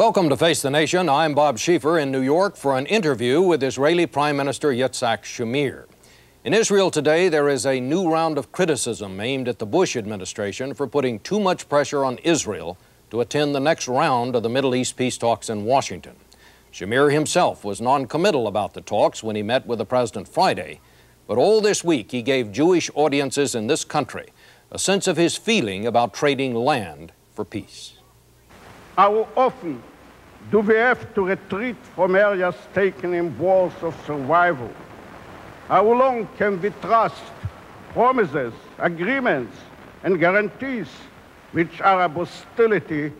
Welcome to Face the Nation. I'm Bob Schieffer in New York for an interview with Israeli Prime Minister Yitzhak Shamir. In Israel today, there is a new round of criticism aimed at the Bush administration for putting too much pressure on Israel to attend the next round of the Middle East peace talks in Washington. Shamir himself was non-committal about the talks when he met with the president Friday, but all this week he gave Jewish audiences in this country a sense of his feeling about trading land for peace. How often do we have to retreat from areas taken in wars of survival? How long can we trust promises, agreements, and guarantees which Arab hostility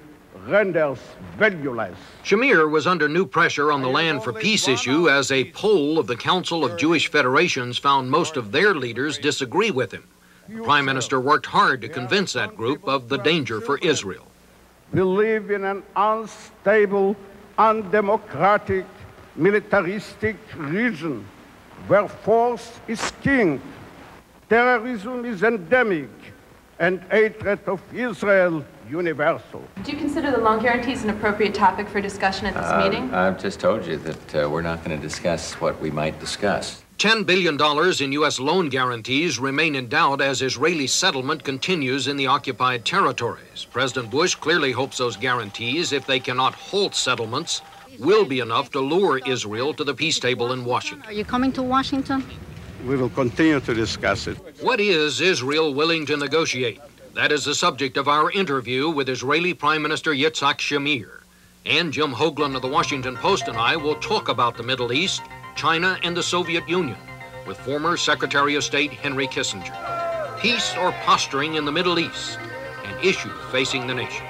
renders valueless? Shamir was under new pressure on the land for peace issue as a poll of the Council of Jewish Federations found most of their leaders disagree with him. The Prime Minister worked hard to convince that group of the danger for Israel. We live in an unstable, undemocratic, militaristic region where force is king, terrorism is endemic, and hatred of Israel universal. Do you consider the loan guarantees an appropriate topic for discussion at this Uh, meeting? I've just told you that uh, we're not going to discuss what we might discuss. $10 billion in U.S. loan guarantees remain in doubt as Israeli settlement continues in the occupied territories. President Bush clearly hopes those guarantees, if they cannot halt settlements, will be enough to lure Israel to the peace table in Washington. Are you coming to Washington? We will continue to discuss it. What is Israel willing to negotiate? That is the subject of our interview with Israeli Prime Minister Yitzhak Shamir. And Jim Hoagland of the Washington Post and I will talk about the Middle East, China, and the Soviet Union with former Secretary of State Henry Kissinger. Peace or posturing in the Middle East, an issue facing the nation.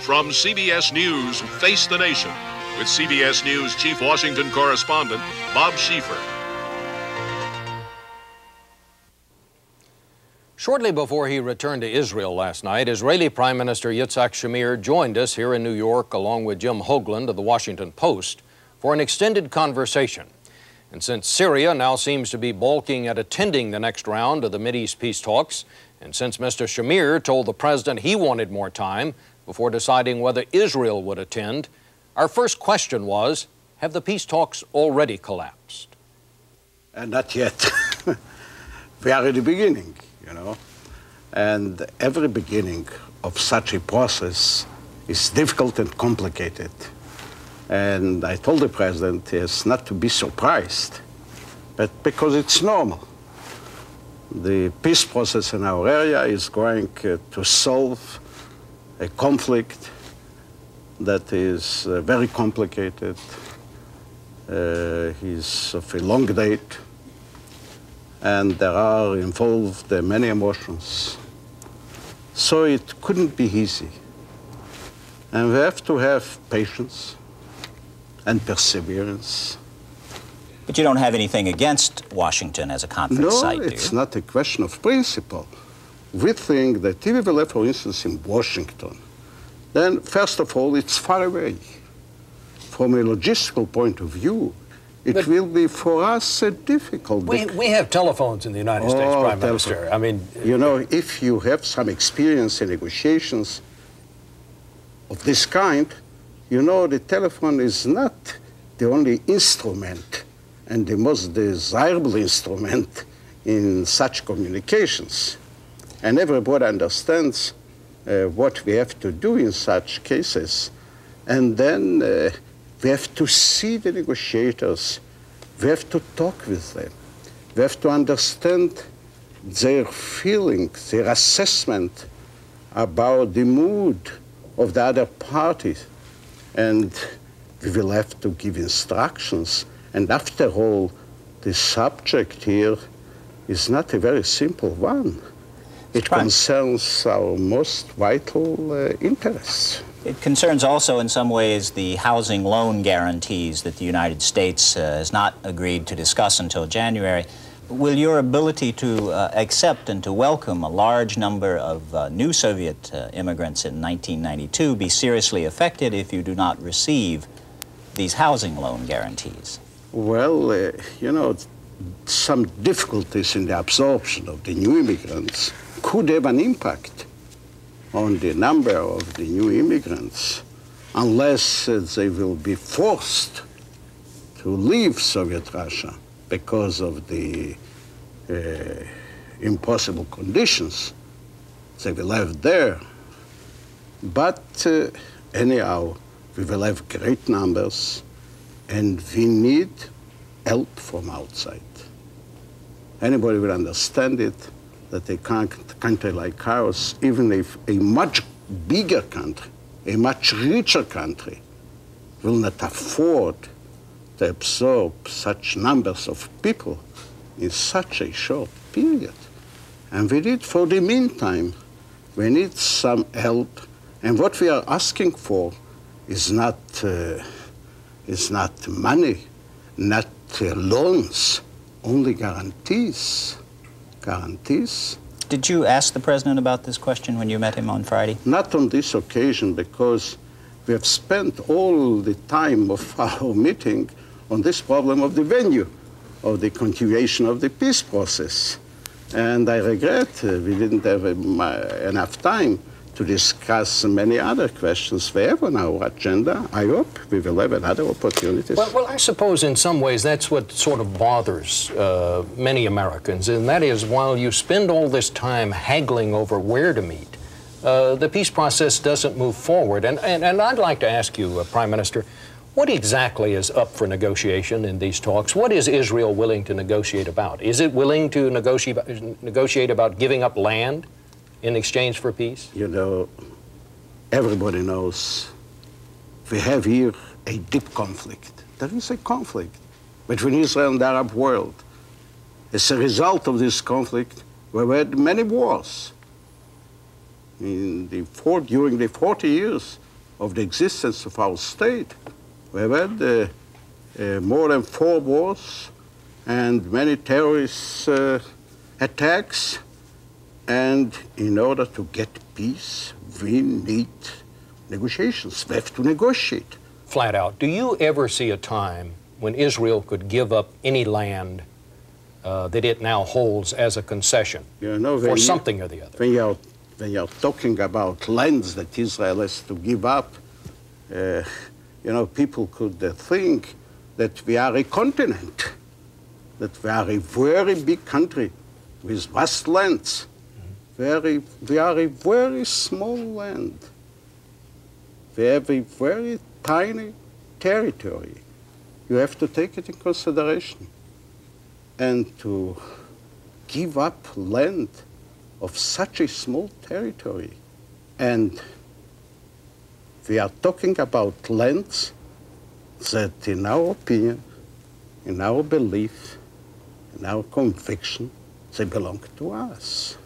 From CBS News, Face the Nation, with CBS News Chief Washington Correspondent Bob Schieffer. Shortly before he returned to Israel last night, Israeli Prime Minister Yitzhak Shamir joined us here in New York along with Jim Hoagland of the Washington Post for an extended conversation. And since Syria now seems to be balking at attending the next round of the Mideast peace talks, and since Mr. Shamir told the president he wanted more time before deciding whether Israel would attend, our first question was, have the peace talks already collapsed? Uh, not yet. we are at the beginning, you know. And every beginning of such a process is difficult and complicated. And I told the president is not to be surprised, but because it's normal. The peace process in our area is going uh, to solve a conflict that is uh, very complicated, uh, is of a long date, and there are involved many emotions. So it couldn't be easy. And we have to have patience and perseverance. But you don't have anything against Washington as a conference no, site, do it's not a question of principle. We think that if we live, for instance, in Washington, then first of all, it's far away. From a logistical point of view, it But- will be for us a difficult. We, we have telephones in the United States, Oh, Prime telephone. Minister. I mean, You know, if you have some experience in negotiations of this kind, you know the telephone is not the only instrument and the most desirable instrument in such communications. And everybody understands uh, what we have to do in such cases. And then uh, we have to see the negotiators. We have to talk with them. We have to understand their feelings, their assessment about the mood of the other parties. And we will have to give instructions. And after all, the subject here is not a very simple one. It Right. concerns our most vital uh, interests. It concerns also, in some ways, the housing loan guarantees that the United States uh, has not agreed to discuss until January. Will your ability to uh, accept and to welcome a large number of uh, new Soviet uh, immigrants in 1992 be seriously affected if you do not receive these housing loan guarantees? Well, uh, you know, some difficulties in the absorption of the new immigrants could have an impact. On the number of the new immigrants unless uh, they will be forced to leave Soviet Russia because of the uh, impossible conditions they will have there. But uh, anyhow, we will have great numbers and we need help from outside. Anybody will understand it that a country like ours, even if a much bigger country, a much richer country, will not afford to absorb such numbers of people in such a short period. And we need, for the meantime, we need some help. And what we are asking for is not, uh, is not money, not uh, loans, only guarantees. Guarantees. Did you ask the president about this question when you met him on Friday? Not on this occasion, because we have spent all the time of our meeting on this problem of the venue, of the continuation of the peace process. And I regret uh, we didn't have uh, enough time to discuss many other questions we have on our agenda. I hope we will have another opportunity. Well, well, I suppose in some ways that's what sort of bothers uh, many Americans, and that is while you spend all this time haggling over where to meet, uh, the peace process doesn't move forward. And, and, and I'd like to ask you, uh, Prime Minister, what exactly is up for negotiation in these talks? What is Israel willing to negotiate about? Is it willing to negotiate, negotiate about giving up land in exchange for peace? You know, everybody knows we have here a deep conflict. There is a conflict between Israel and the Arab world. As a result of this conflict, we had many wars. In the four, during the 40 years of the existence of our state, we had uh, uh, more than four wars and many terrorist uh, attacks. And in order to get peace, we need negotiations. We have to negotiate. Flat out. Do you ever see a time when Israel could give up any land uh, that it now holds as a concession you know, for something or the other? When you're, when you're talking about lands that Israel has to give up, uh, you know, people could uh, think that we are a continent, that we are a very big country with vast lands. Very, we are a very small land. We have a very tiny territory. You have to take it in consideration. And to give up land of such a small territory and we are talking about lands that, in our opinion, in our belief, in our conviction, they belong to us.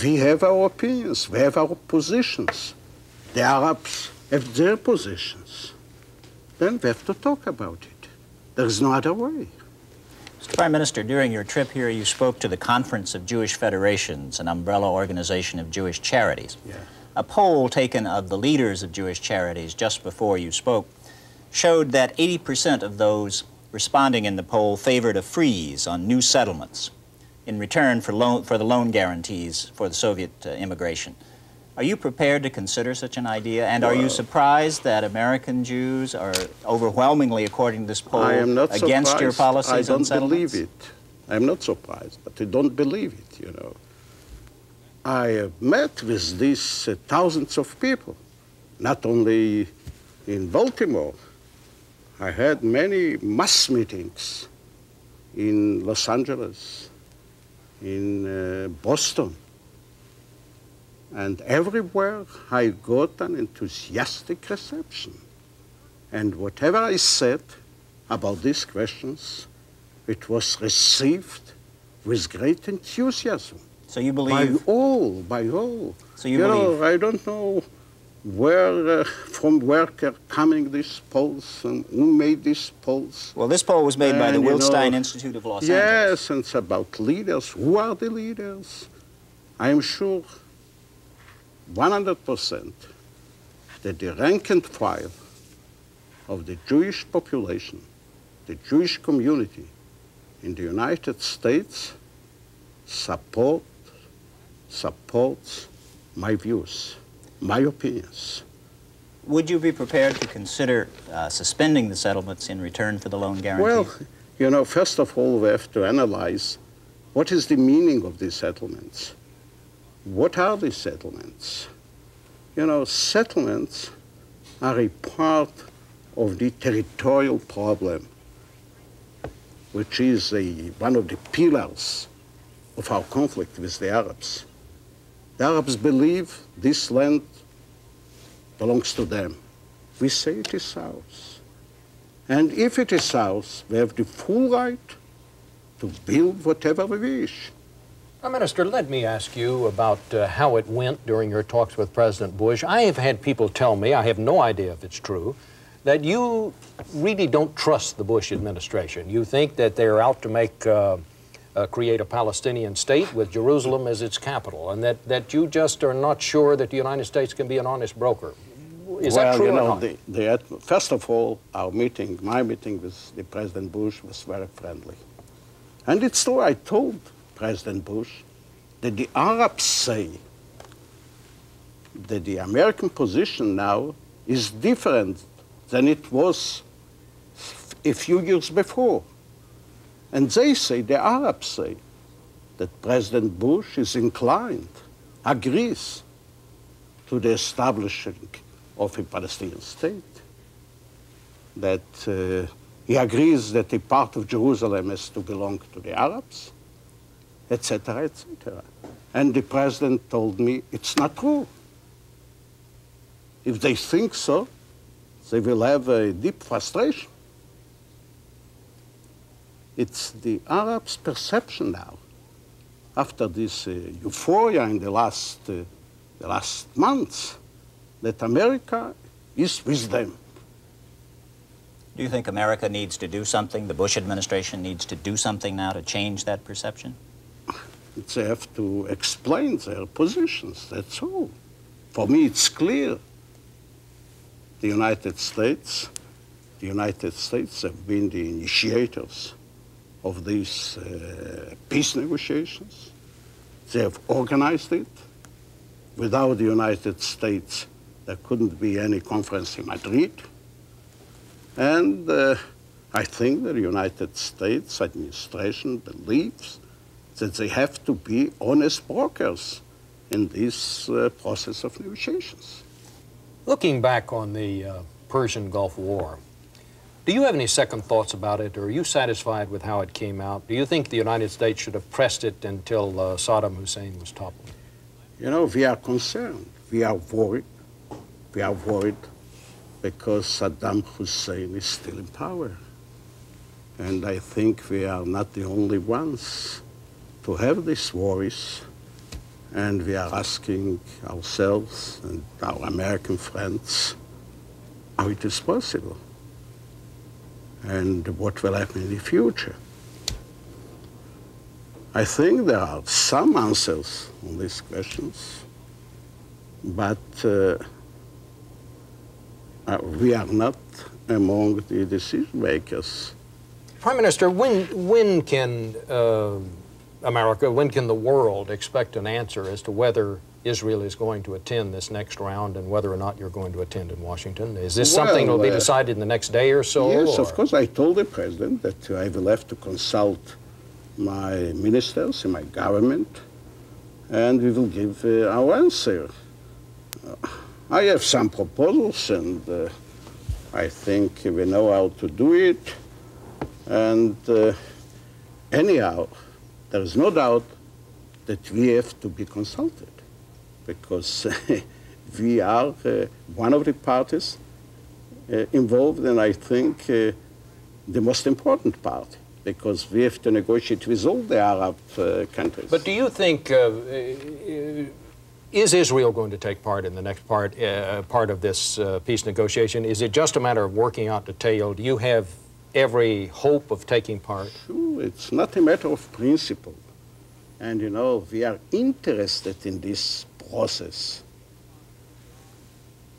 We have our opinions, we have our positions. The Arabs have their positions. Then we have to talk about it. There is no other way. Mr. Prime Minister, during your trip here, you spoke to the Conference of Jewish Federations, an umbrella organization of Jewish charities. Yeah. A poll taken of the leaders of Jewish charities just before you spoke showed that 80% of those responding in the poll favored a freeze on new settlements in return for, loan, for the loan guarantees for the Soviet uh, immigration. Are you prepared to consider such an idea? And are you surprised that American Jews are overwhelmingly, according to this poll, against surprised. your policies I don't believe it. I'm not surprised, but I don't believe it, you know. I have met with these uh, thousands of people, not only in Baltimore. I had many mass meetings in Los Angeles, in uh, Boston. And everywhere I got an enthusiastic reception. And whatever I said about these questions, it was received with great enthusiasm. So you believe... By all, by all. So you, you believe... know, I don't know where, uh, from where are coming these polls and who made these polls. Well, this poll was made and, by the Wilstein know, Institute of Los yes, Angeles. Yes, and it's about leaders. Who are the leaders? I am sure 100% that the rank and file of the Jewish population, the Jewish community in the United States support supports my views, my opinions. Would you be prepared to consider uh, suspending the settlements in return for the loan guarantee? Well, you know, first of all, we have to analyze what is the meaning of these settlements. What are these settlements? You know, settlements are a part of the territorial problem, which is a, one of the pillars of our conflict with the Arabs. The Arabs believe this land belongs to them. We say it is ours. And if it is ours, we have the full right to build whatever we wish. Now, Minister, let me ask you about uh, how it went during your talks with President Bush. I have had people tell me, I have no idea if it's true, that you really don't trust the Bush administration. You think that they're out to make, uh, uh, create a Palestinian state with Jerusalem as its capital, and that, that you just are not sure that the United States can be an honest broker. Is well, that true you know, the, the, first of all, our meeting, my meeting with the President Bush was very friendly. And it's true, I told President Bush that the Arabs say that the American position now is different than it was a few years before. And they say, the Arabs say, that President Bush is inclined, agrees to the establishing of a Palestinian state, that uh, he agrees that a part of Jerusalem has to belong to the Arabs, etc., etc. And the president told me it's not true. If they think so, they will have a deep frustration. It's the Arabs' perception now, after this uh, euphoria in the last, uh, the last months, that America is with them. Do you think America needs to do something, the Bush administration needs to do something now to change that perception? They have to explain their positions, that's all. For me, it's clear. The United States, the United States have been the initiators of these uh, peace negotiations. They have organized it. Without the United States, there couldn't be any conference in Madrid. And uh, I think the United States administration believes that they have to be honest brokers in this uh, process of negotiations. Looking back on the uh, Persian Gulf War, do you have any second thoughts about it, or are you satisfied with how it came out? Do you think the United States should have pressed it until uh, Saddam Hussein was toppled? You know, we are concerned. We are worried. We are worried because Saddam Hussein is still in power. And I think we are not the only ones to have these worries. And we are asking ourselves and our American friends how it is possible and what will happen in the future. I think there are some answers on these questions, but uh, uh, we are not among the decision makers. Prime Minister, when, when can uh, America, when can the world expect an answer as to whether Israel is going to attend this next round and whether or not you're going to attend in Washington? Is this Well, something that will be uh, decided in the next day or so? yes, or- of course. I told the president that I will have to consult my ministers in my government, and we will give uh, our answer. Uh, I have some proposals, and uh, I think we know how to do it. And uh, anyhow, there is no doubt that we have to be consulted because we are uh, one of the parties uh, involved, and I think uh, the most important party because we have to negotiate with all the Arab uh, countries. But do you think, uh, uh, is Israel going to take part in the next part, uh, part of this uh, peace negotiation? Is it just a matter of working out detail? Do you have every hope of taking part? Sure, it's not a matter of principle. And you know, we are interested in this process.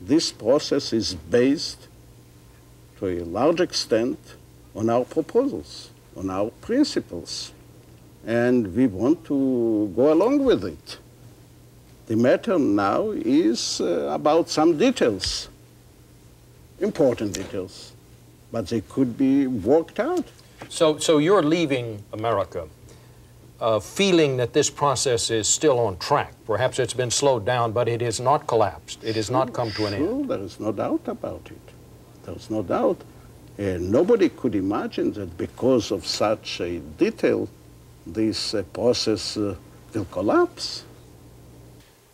This process is based to a large extent on our proposals, on our principles. And we want to go along with it. The matter now is uh, about some details, important details, but they could be worked out. So, so you're leaving America uh, feeling that this process is still on track. Perhaps it's been slowed down, but it has not collapsed. It has not come to an sure, end. There is no doubt about it. There's no doubt. Uh, nobody could imagine that because of such a detail, this uh, process uh, will collapse.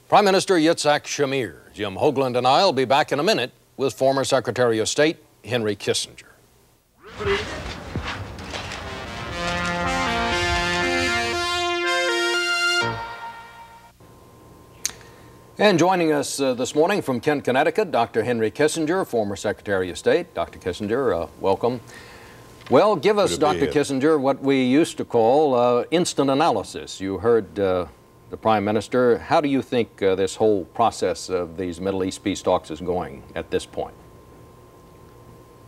Prime Minister Yitzhak Shamir. Jim Hoagland and I will be back in a minute with former Secretary of State Henry Kissinger. And joining us uh, this morning from Kent, Connecticut, Dr. Henry Kissinger, former Secretary of State. Dr. Kissinger, uh, welcome. Well, give us, Dr. Kissinger, what we used to call uh, instant analysis. You heard uh, the Prime Minister. How do you think uh, this whole process of these Middle East peace talks is going at this point?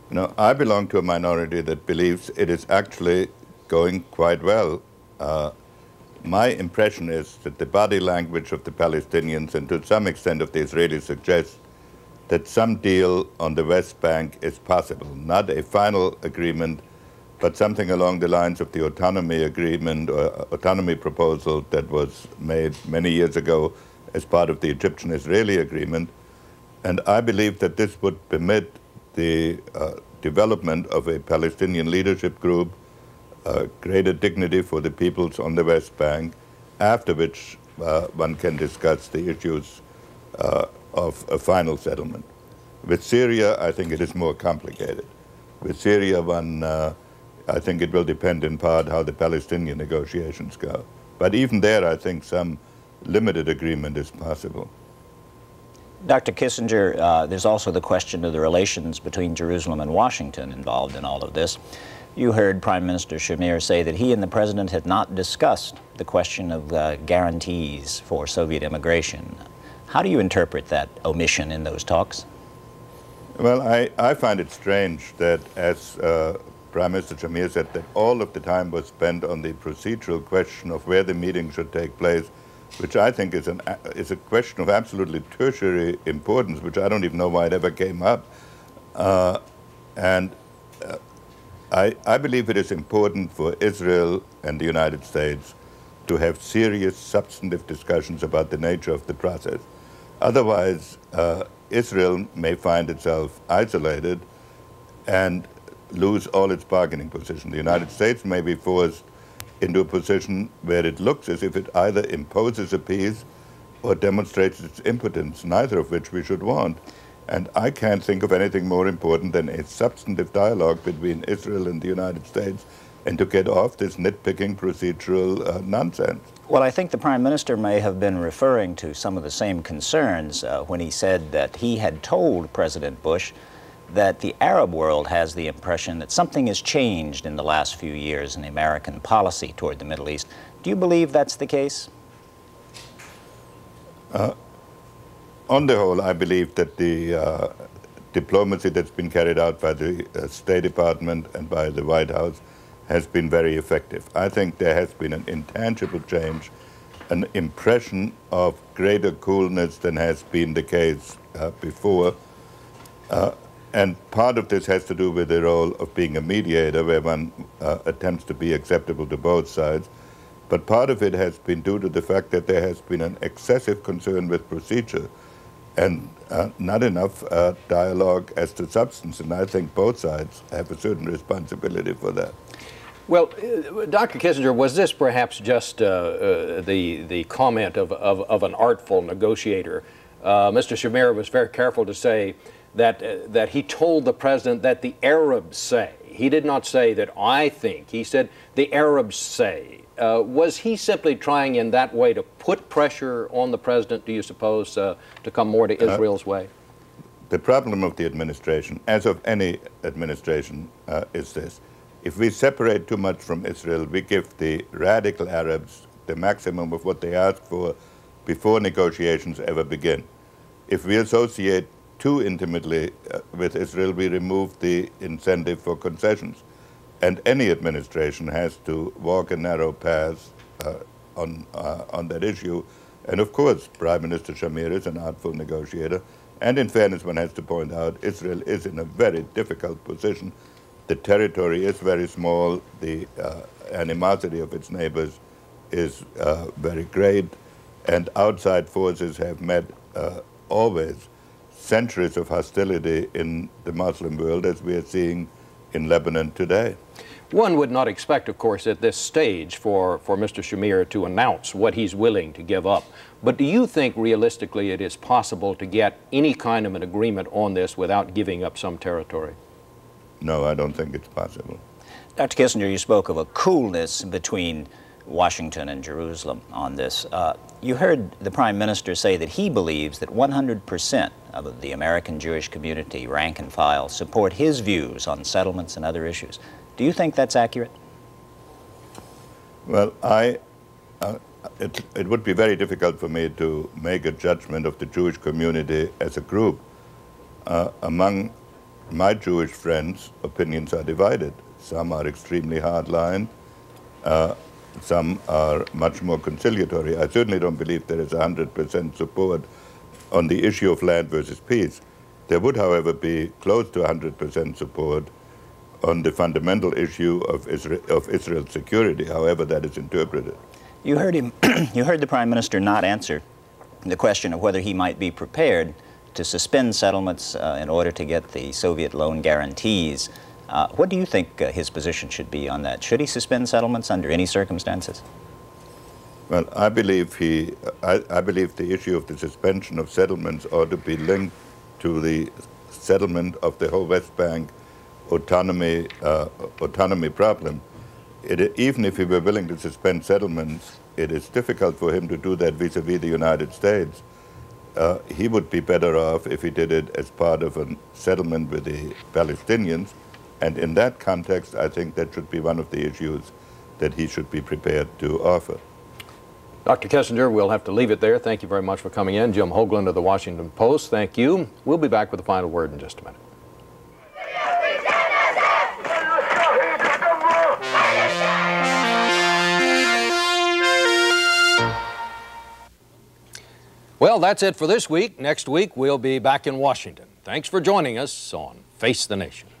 You know, I belong to a minority that believes it is actually going quite well. Uh, my impression is that the body language of the Palestinians and to some extent of the Israelis suggests that some deal on the West Bank is possible. Not a final agreement, but something along the lines of the autonomy agreement or autonomy proposal that was made many years ago as part of the Egyptian Israeli agreement. And I believe that this would permit the uh, development of a Palestinian leadership group uh, greater dignity for the peoples on the West Bank, after which uh, one can discuss the issues uh, of a final settlement. With Syria, I think it is more complicated. With Syria, one, uh, I think it will depend in part how the Palestinian negotiations go. But even there, I think some limited agreement is possible. Dr. Kissinger, uh, there's also the question of the relations between Jerusalem and Washington involved in all of this. You heard Prime Minister Shamir say that he and the President had not discussed the question of uh, guarantees for Soviet immigration. How do you interpret that omission in those talks? Well, I, I find it strange that, as uh, Prime Minister Shamir said, that all of the time was spent on the procedural question of where the meeting should take place, which I think is, an, is a question of absolutely tertiary importance, which I don't even know why it ever came up. Uh, and uh, I, I believe it is important for Israel and the United States to have serious, substantive discussions about the nature of the process. Otherwise, uh, Israel may find itself isolated and lose all its bargaining position. The United States may be forced into a position where it looks as if it either imposes a peace or demonstrates its impotence, neither of which we should want. And I can't think of anything more important than a substantive dialogue between Israel and the United States and to get off this nitpicking procedural uh, nonsense. Well, I think the Prime Minister may have been referring to some of the same concerns uh, when he said that he had told President Bush that the Arab world has the impression that something has changed in the last few years in the American policy toward the Middle East. Do you believe that's the case? Uh, on the whole, I believe that the uh, diplomacy that's been carried out by the uh, State Department and by the White House has been very effective. I think there has been an intangible change, an impression of greater coolness than has been the case uh, before. Uh, and part of this has to do with the role of being a mediator, where one uh, attempts to be acceptable to both sides. But part of it has been due to the fact that there has been an excessive concern with procedure and uh, not enough uh, dialogue as to substance. And I think both sides have a certain responsibility for that. Well, uh, Dr. Kissinger, was this perhaps just uh, uh, the, the comment of, of, of, an artful negotiator? Mr. Shamir was very careful to say that, that he told the president that the Arabs say. He did not say that I think. He said the Arabs say. Uh, was he simply trying in that way to put pressure on the president, do you suppose, uh, to come more to uh, Israel's way? The problem of the administration, as of any administration, uh, is this if we separate too much from Israel, we give the radical Arabs the maximum of what they ask for before negotiations ever begin. If we associate too intimately uh, with Israel, we remove the incentive for concessions. And any administration has to walk a narrow path uh, on, uh, on that issue. And of course, Prime Minister Shamir is an artful negotiator. And in fairness, one has to point out Israel is in a very difficult position. The territory is very small, the uh, animosity of its neighbors is uh, very great, and outside forces have met uh, always centuries of hostility in the Muslim world, as we are seeing in Lebanon today. One would not expect, of course, at this stage for, for Mr. Shamir to announce what he's willing to give up. But do you think realistically it is possible to get any kind of an agreement on this without giving up some territory? No, I don't think it's possible. Dr. Kissinger, you spoke of a coolness between Washington and Jerusalem on this. Uh, you heard the Prime Minister say that he believes that 100% of the American Jewish community, rank and file, support his views on settlements and other issues. Do you think that's accurate? Well, I, uh, it, it would be very difficult for me to make a judgment of the Jewish community as a group. Uh, among my Jewish friends, opinions are divided. Some are extremely hardline. Uh, some are much more conciliatory. I certainly don't believe there is 100% support on the issue of land versus peace. There would, however, be close to 100% support on the fundamental issue of, of Israel's security, however that is interpreted. You heard him. you heard the prime minister not answer the question of whether he might be prepared to suspend settlements uh, in order to get the Soviet loan guarantees. Uh, what do you think uh, his position should be on that? Should he suspend settlements under any circumstances? Well, I believe he. I, I believe the issue of the suspension of settlements ought to be linked to the settlement of the whole West Bank autonomy uh, autonomy problem. It, even if he were willing to suspend settlements, it is difficult for him to do that vis-a-vis the United States. Uh, he would be better off if he did it as part of a settlement with the Palestinians. And in that context, I think that should be one of the issues that he should be prepared to offer. Dr. Kissinger, we'll have to leave it there. Thank you very much for coming in. Jim Hoagland of the Washington Post, thank you. We'll be back with the final word in just a minute. Well, that's it for this week. Next week, we'll be back in Washington. Thanks for joining us on Face the Nation.